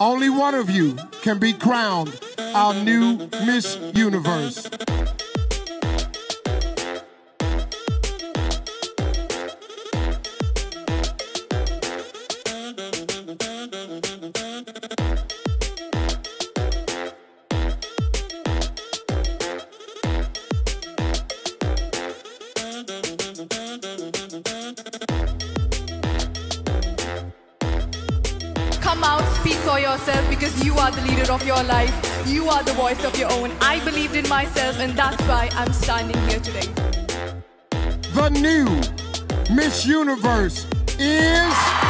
Only one of you can be crowned our new Miss Universe. Come out, speak for yourself because you are the leader of your life. You are the voice of your own. I believed in myself and that's why I'm standing here today. The new Miss Universe is